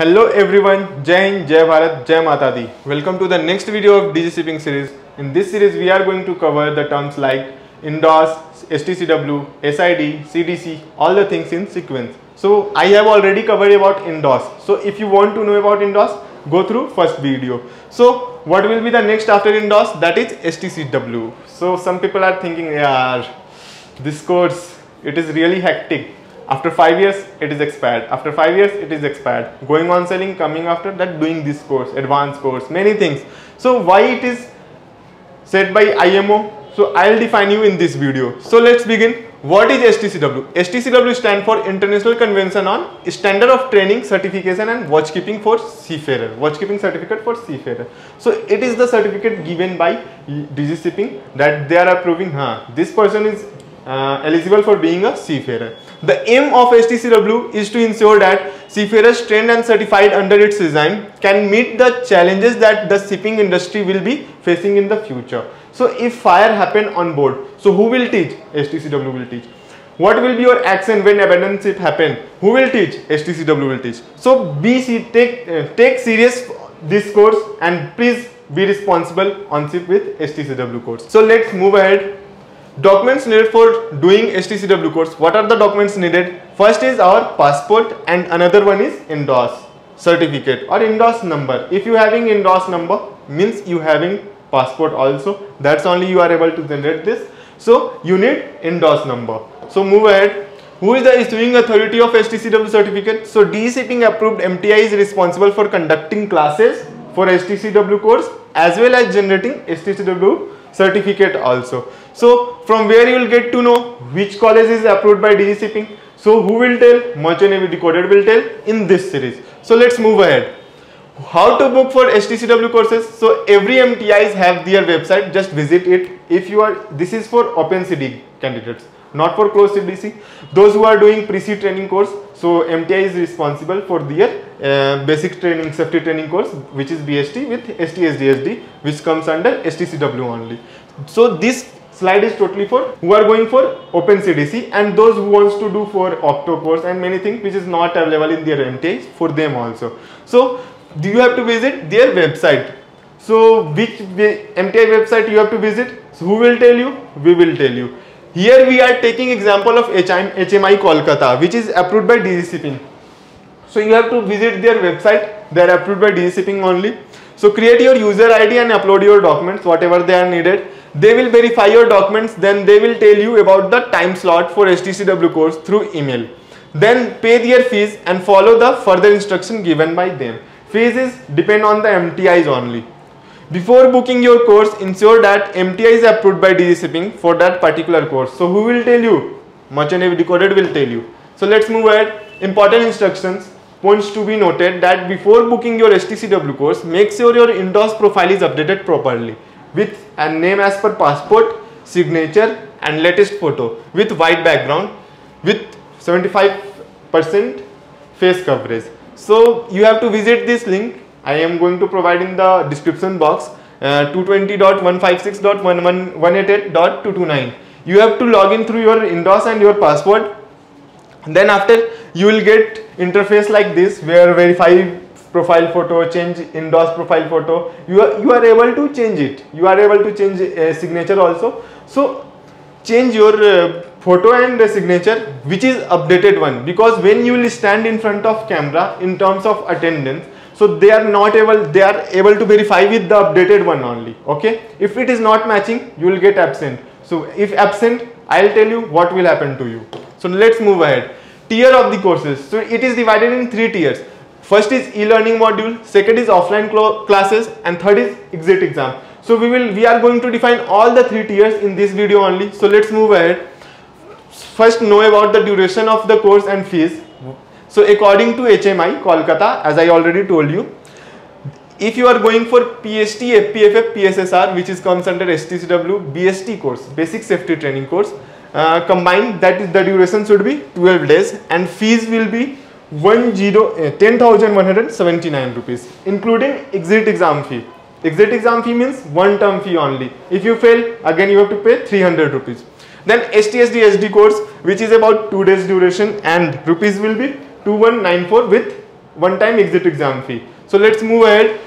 Hello everyone, Jai Hind, Jai Bharat, Jai Mata Di. Welcome to the next video of DG Shipping series. In this series, we are going to cover the terms like INDOS, STCW, SID, CDC, all the things in sequence. So I have already covered about INDOS. So if you want to know about INDOS, go through first video. So what will be the next after INDOS? That is STCW. So some people are thinking, yeah, this course, it is really hectic after 5 years it is expired. After 5 years it is expired. Going on selling coming after that doing this course advanced course many things. So why it is said by IMO so I'll define you in this video. So let's begin. What is STCW STCW stand for International Convention on Standard of Training Certification and Watchkeeping for Seafarer. Watchkeeping Certificate for Seafarer. So it is the certificate given by DG Shipping that they are approving. Huh, this person is uh, eligible for being a seafarer the aim of STCW is to ensure that seafarers trained and certified under its design can meet the challenges that the shipping industry will be facing in the future. So if fire happen on board, so who will teach? STCW will teach. What will be your action when abandoned ship happen? Who will teach? STCW will teach. So be take uh, take serious this course and please be responsible on ship with STCW course. So let's move ahead Documents needed for doing STCW course. What are the documents needed? First is our passport and another one is INDOS certificate or INDOS number. If you having INDOS number means you having passport also. That's only you are able to generate this. So you need INDOS number. So move ahead. Who is the issuing authority of STCW certificate? So DG Shipping approved MTI is responsible for conducting classes for STCW course as well as generating STCW certificate also. So from where you will get to know which college is approved by DG Shipping. So who will tell? Merchant Navy Decoded will tell in this series. So let's move ahead. How to book for STCW courses? So every MTIs have their website. Just visit it. If you are, this is for OpenCD candidates, not for closed CDC. Those who are doing pre-sea training course. So MTI is responsible for their uh, basic training, safety training course, which is BST with STSDSD, which comes under STCW only. So this slide is totally for who are going for open CDC and those who wants to do for Octo course and many things which is not available in their MTI for them also. So you have to visit their website. So which MTI website you have to visit? So who will tell you? We will tell you. Here we are taking example of HMI Kolkata which is approved by DG Shipping. So you have to visit their website. They are approved by DG Shipping only. So create your user ID and upload your documents whatever they are needed they will verify your documents then they will tell you about the time slot for STCW course through email then pay their fees and follow the further instruction given by them fees is depend on the MTIs only before booking your course ensure that MTI is approved by DG Shipping for that particular course so who will tell you Merchant Navy Decoded will tell you so let's move ahead important instructions points to be noted that before booking your STCW course make sure your INDOS profile is updated properly with a name as per passport, signature and latest photo with white background with 75% face coverage. So you have to visit this link. I am going to provide in the description box uh, 220.156.188.229. You have to log in through your INDOS and your password. Then after you will get interface like this where verify profile photo, change INDOS profile photo, you are, you are able to change it. You are able to change a signature also. So change your uh, photo and signature which is updated one because when you will stand in front of camera in terms of attendance so they are not able they are able to verify with the updated one only okay if it is not matching you will get absent so if absent i'll tell you what will happen to you so let's move ahead tier of the courses so it is divided in three tiers First is e-learning module, second is offline classes and third is exit exam. So we will we are going to define all the three tiers in this video only. So let's move ahead. First know about the duration of the course and fees. So according to HMI Kolkata as I already told you if you are going for PST, FPFF, PSSR which is comes under STCW BST course basic safety training course uh, combined that is the duration should be 12 days and fees will be uh, 10,179 rupees including exit exam fee. Exit exam fee means one term fee only. If you fail again you have to pay 300 rupees. Then STSD SD course which is about 2 days duration and rupees will be 2194 with one time exit exam fee. So let's move ahead.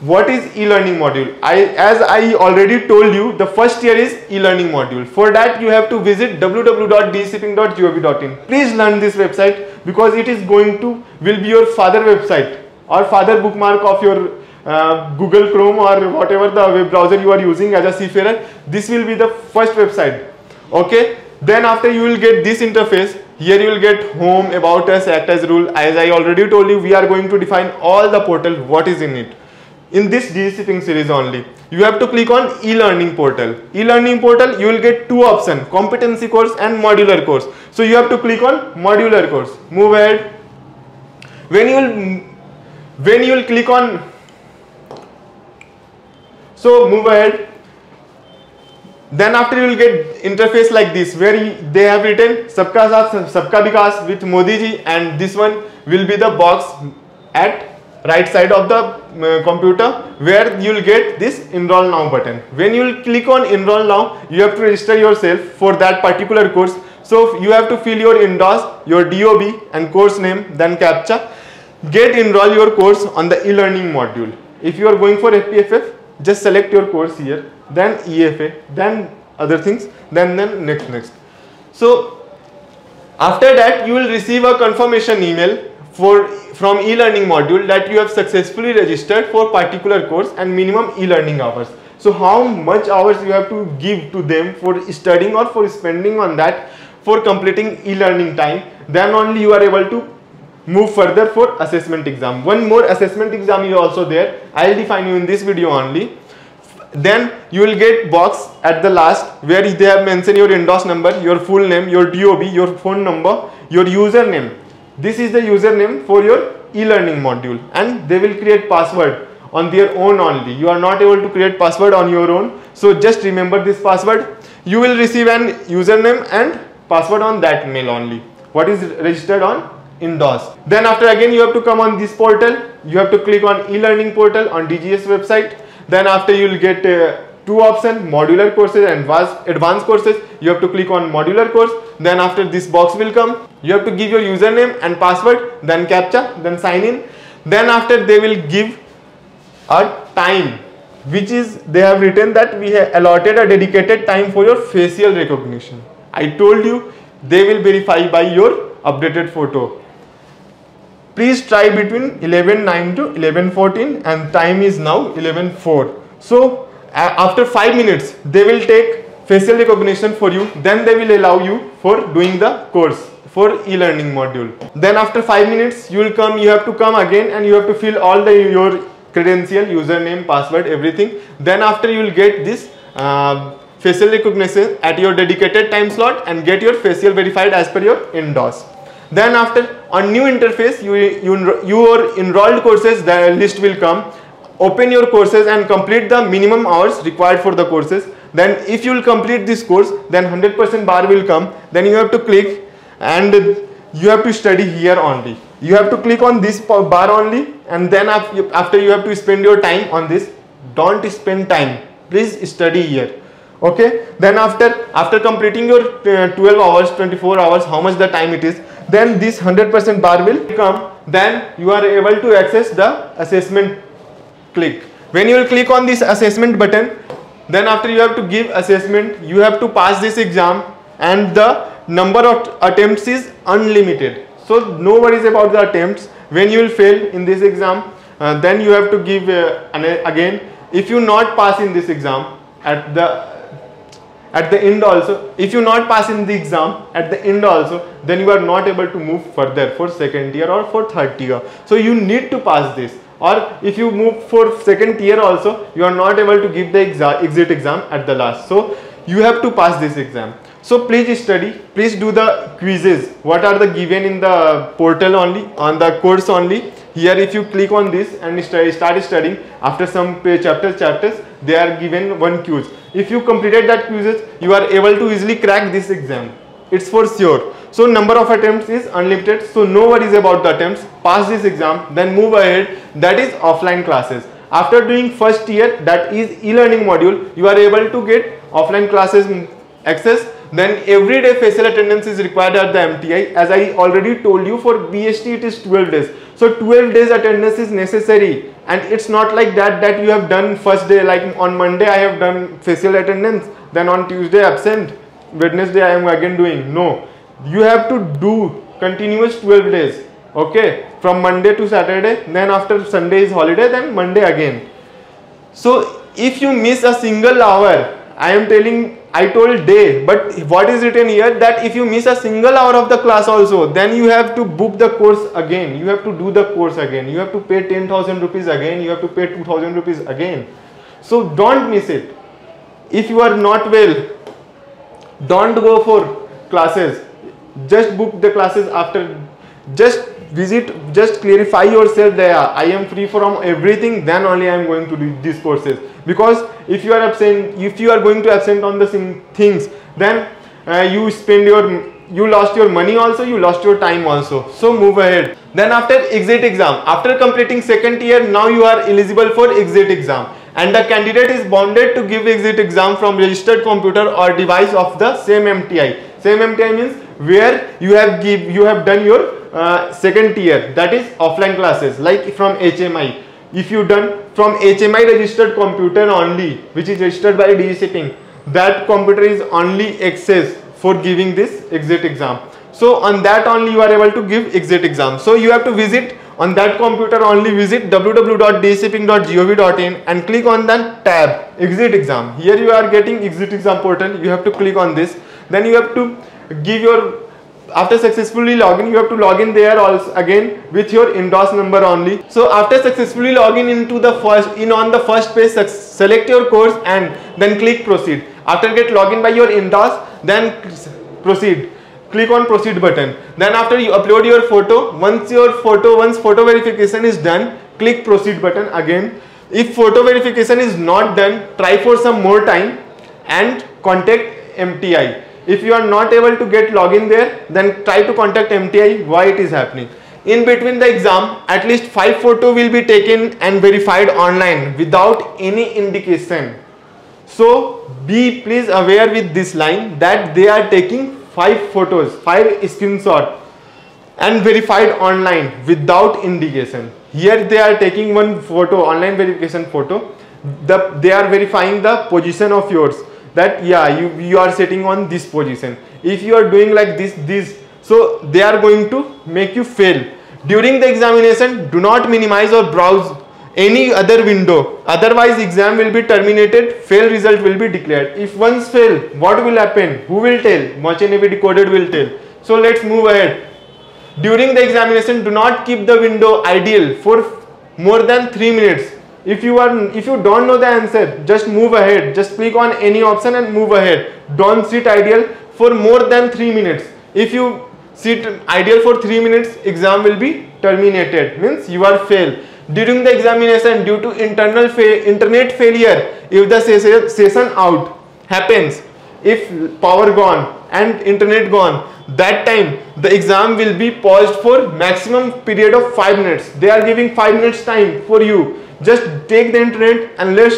What is e-learning module? I, as I already told you, the first year is e-learning module. For that, you have to visit www.dgshipping.gov.in. Please learn this website because it is going to will be your father website or father bookmark of your uh, Google Chrome or whatever the web browser you are using as a seafarer. This will be the first website. Okay. Then after you will get this interface here you will get home, about us, act as rule. As I already told you, we are going to define all the portal, what is in it. In this DGC series only, you have to click on e-learning portal. E-learning portal, you will get two options, competency course and modular course. So you have to click on modular course. Move ahead. When you will, when you will click on, so move ahead then after you will get interface like this where they have written sabka saath sabka vikas with modi ji and this one will be the box at right side of the uh, computer where you will get this enroll now button. When you will click on enroll now you have to register yourself for that particular course. So you have to fill your indos your dob and course name then captcha. Get enroll your course on the e-learning module. If you are going for fpff just select your course here then EFA, then other things, then then next next. So after that you will receive a confirmation email for from e-learning module that you have successfully registered for particular course and minimum e-learning hours. So how much hours you have to give to them for studying or for spending on that for completing e-learning time then only you are able to move further for assessment exam. One more assessment exam is also there. I will define you in this video only. Then you will get box at the last where they have mentioned your indos number your full name your dob your phone number your username. This is the username for your e-learning module and they will create password on their own only. You are not able to create password on your own. So just remember this password. You will receive an username and password on that mail only. What is registered on indos then after again you have to come on this portal. You have to click on e-learning portal on dgs website. Then after you will get uh, two options modular courses and advanced courses. You have to click on modular course. Then after this box will come. You have to give your username and password then captcha then sign in. Then after they will give a time which is they have written that we have allotted a dedicated time for your facial recognition. I told you they will verify by your updated photo please try between 11.9 to 11.14 and time is now 11.4 so after 5 minutes they will take facial recognition for you. Then they will allow you for doing the course for e-learning module. Then after 5 minutes you will come you have to come again and you have to fill all the your credential username password everything. Then after you will get this uh, facial recognition at your dedicated time slot and get your facial verified as per your indos then after on new interface, you, you, your enrolled courses, the list will come. Open your courses and complete the minimum hours required for the courses. Then if you will complete this course, then 100% bar will come. Then you have to click and you have to study here only. You have to click on this bar only and then after you have to spend your time on this. Don't spend time. Please study here okay then after after completing your uh, 12 hours 24 hours how much the time it is then this 100% bar will come. Then you are able to access the assessment click. When you will click on this assessment button then after you have to give assessment you have to pass this exam and the number of attempts is unlimited. So no worries about the attempts. When you will fail in this exam uh, then you have to give uh, again if you not pass in this exam at the at the end also if you not pass in the exam at the end also then you are not able to move further for second year or for third year. So you need to pass this. Or if you move for second year also you are not able to give the exit exam at the last. So you have to pass this exam. So please study. Please do the quizzes. What are the given in the portal only on the course only here if you click on this and start studying after some chapters chapters they are given one quiz. If you completed that quizzes you are able to easily crack this exam. It's for sure. So number of attempts is unlimited. So no worries about the attempts. Pass this exam then move ahead. That is offline classes. After doing first year that is e-learning module you are able to get offline classes mm, access then every day facial attendance is required at the MTI. As I already told you for BST it is 12 days. So 12 days attendance is necessary. And it's not like that that you have done first day like on Monday I have done facial attendance then on Tuesday absent Wednesday I am again doing. No. You have to do continuous 12 days. Okay? From Monday to Saturday then after Sunday is holiday then Monday again. So if you miss a single hour I am telling I told day but what is written here that if you miss a single hour of the class also then you have to book the course again. You have to do the course again. You have to pay 10,000 rupees again. You have to pay 2000 rupees again. So don't miss it. If you are not well don't go for classes. Just book the classes after just visit just clarify yourself there i am free from everything then only i am going to do these courses. Because if you are absent if you are going to absent on the same things then uh, you spend your you lost your money also you lost your time also. So move ahead. Then after exit exam after completing second year now you are eligible for exit exam. And the candidate is bonded to give exit exam from registered computer or device of the same MTI. Same MTI means where you have give you have done your uh, second tier that is offline classes like from HMI. If you done from HMI registered computer only which is registered by DG Shipping that computer is only access for giving this exit exam. So on that only you are able to give exit exam. So you have to visit on that computer only visit www.dgshipping.gov.in and click on that tab exit exam. Here you are getting exit exam portal. You have to click on this. Then you have to give your after successfully login you have to log in there also again with your indos number only. So after successfully logging into the first in on the first page select your course and then click proceed. After get login by your indos then proceed. Click on proceed button. Then after you upload your photo once your photo once photo verification is done click proceed button again. If photo verification is not done try for some more time and contact MTI if you are not able to get login there then try to contact MTI why it is happening in between the exam at least 5 photo will be taken and verified online without any indication so be please aware with this line that they are taking five photos, five screenshot and verified online without indication. Here they are taking one photo, online verification photo. The, they are verifying the position of yours that yeah you, you are sitting on this position. If you are doing like this, this so they are going to make you fail. During the examination, do not minimize or browse any other window. Otherwise exam will be terminated fail result will be declared. If once fail what will happen? Who will tell? MACH-NAV decoded will tell. So let's move ahead. During the examination do not keep the window ideal for more than 3 minutes if you are if you don't know the answer just move ahead. Just click on any option and move ahead. Don't sit idle for more than 3 minutes. If you sit idle for 3 minutes exam will be terminated. Means you are fail. During the examination due to internal fa internet failure if the session out happens if power gone and internet gone. That time the exam will be paused for maximum period of 5 minutes. They are giving 5 minutes time for you. Just take the internet and let's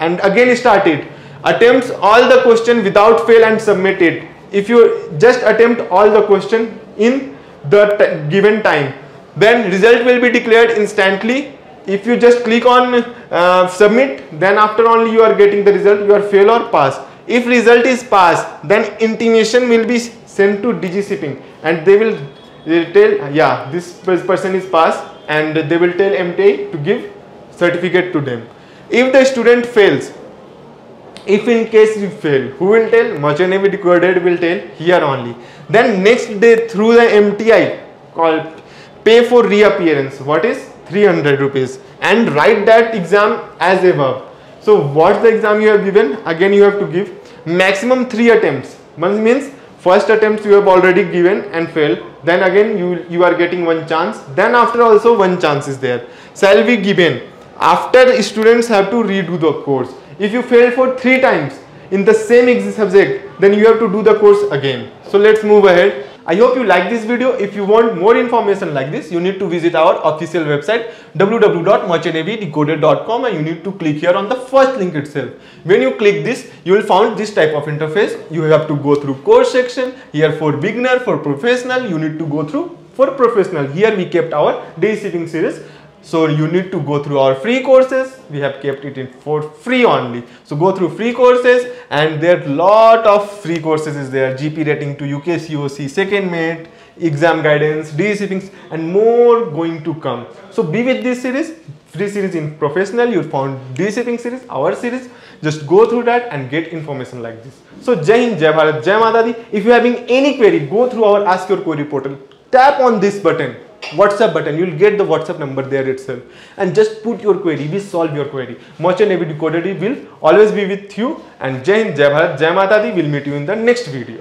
and again start it. Attempts all the question without fail and submit it. If you just attempt all the question in the given time then result will be declared instantly. If you just click on uh, submit then after only you are getting the result you are fail or pass if result is passed, then intimation will be sent to DG Shipping and they will tell yeah this person is passed and they will tell MTI to give certificate to them. If the student fails if in case you fail who will tell? MACH-NAV decoded will tell here only. Then next day through the MTI called pay for reappearance what is? 300 rupees. And write that exam as above so what's the exam you have given? Again you have to give maximum 3 attempts. One means first attempts you have already given and failed. Then again you you are getting one chance. Then after also one chance is there. Shall be given after students have to redo the course. If you fail for three times in the same subject then you have to do the course again. So let's move ahead I hope you like this video. If you want more information like this, you need to visit our official website www.merchantnavydecoded.com and you need to click here on the first link itself. When you click this, you will find this type of interface. You have to go through course section. Here for beginner, for professional, you need to go through for professional. Here we kept our DG Shipping series so you need to go through our free courses. We have kept it in for free only. So go through free courses and there are lot of free courses is there. GP rating to UK COC, second mate, exam guidance, DG Shippings and more going to come. So be with this series, free series in professional. You found DG Shipping series, our series. Just go through that and get information like this. So Jai Hind, Jai Bharat, Jai Mata If you are having any query, go through our Ask Your Query portal. Tap on this button WhatsApp button. You'll get the WhatsApp number there itself. And just put your query. We solve your query. Merchant Navy Decoded will always be with you. And Jai Jai Bharat, Jai Mata Di. We'll meet you in the next video.